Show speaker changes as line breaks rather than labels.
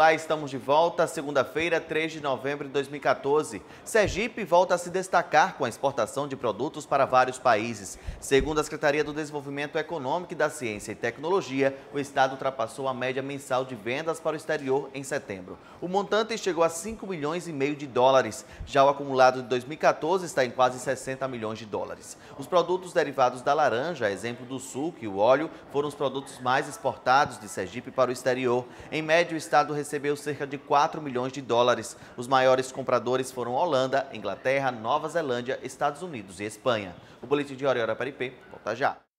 Olá, estamos de volta, segunda-feira, 3 de novembro de 2014. Sergipe volta a se destacar com a exportação de produtos para vários países. Segundo a Secretaria do Desenvolvimento Econômico e da Ciência e Tecnologia, o estado ultrapassou a média mensal de vendas para o exterior em setembro. O montante chegou a 5 milhões e meio de dólares. Já o acumulado de 2014 está em quase 60 milhões de dólares. Os produtos derivados da laranja, exemplo do suco e o óleo, foram os produtos mais exportados de Sergipe para o exterior. Em média, o estado recebeu cerca de 4 milhões de dólares. Os maiores compradores foram Holanda, Inglaterra, Nova Zelândia, Estados Unidos e Espanha. O Boletim de Hora Hora para IP volta já.